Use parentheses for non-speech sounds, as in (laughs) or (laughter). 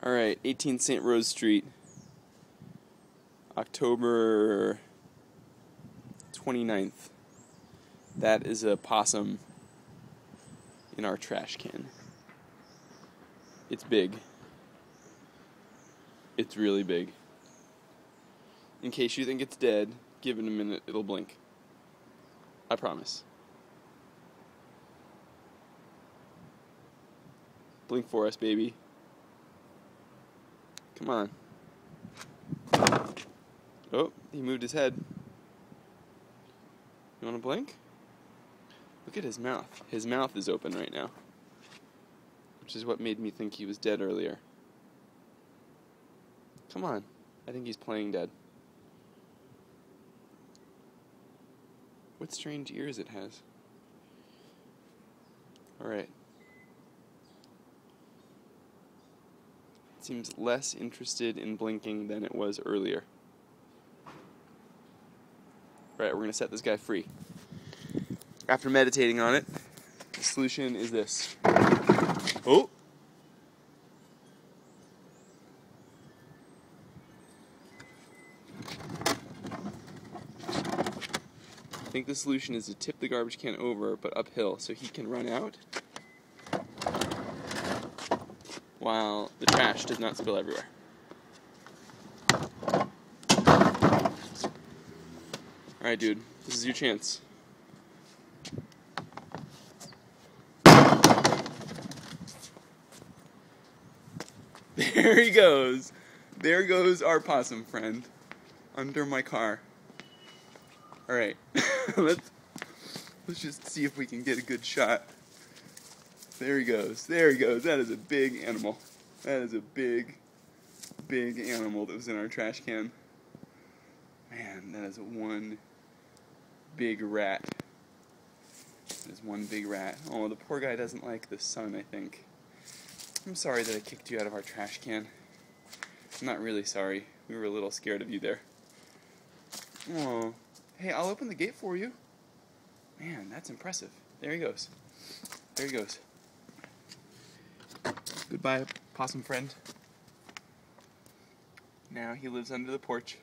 All right, 18 St. Rose Street, October 29th. That is a possum in our trash can. It's big. It's really big. In case you think it's dead, give it a minute, it'll blink. I promise. Blink for us, baby. Come on. Oh, he moved his head. You want to blink? Look at his mouth. His mouth is open right now. Which is what made me think he was dead earlier. Come on. I think he's playing dead. What strange ears it has. Alright. Seems less interested in blinking than it was earlier. Alright, we're going to set this guy free. After meditating on it, the solution is this. Oh! I think the solution is to tip the garbage can over, but uphill, so he can run out while the trash does not spill everywhere. Alright, dude, this is your chance. (laughs) There he goes. There goes our possum friend under my car. All right, (laughs) let's let's just see if we can get a good shot. There he goes. There he goes. That is a big animal. That is a big, big animal that was in our trash can. Man, that is one big rat. That is one big rat. Oh, the poor guy doesn't like the sun, I think. I'm sorry that I kicked you out of our trash can. I'm not really sorry. We were a little scared of you there. Oh, hey, I'll open the gate for you. Man, that's impressive. There he goes. There he goes. Goodbye, possum friend. Now he lives under the porch.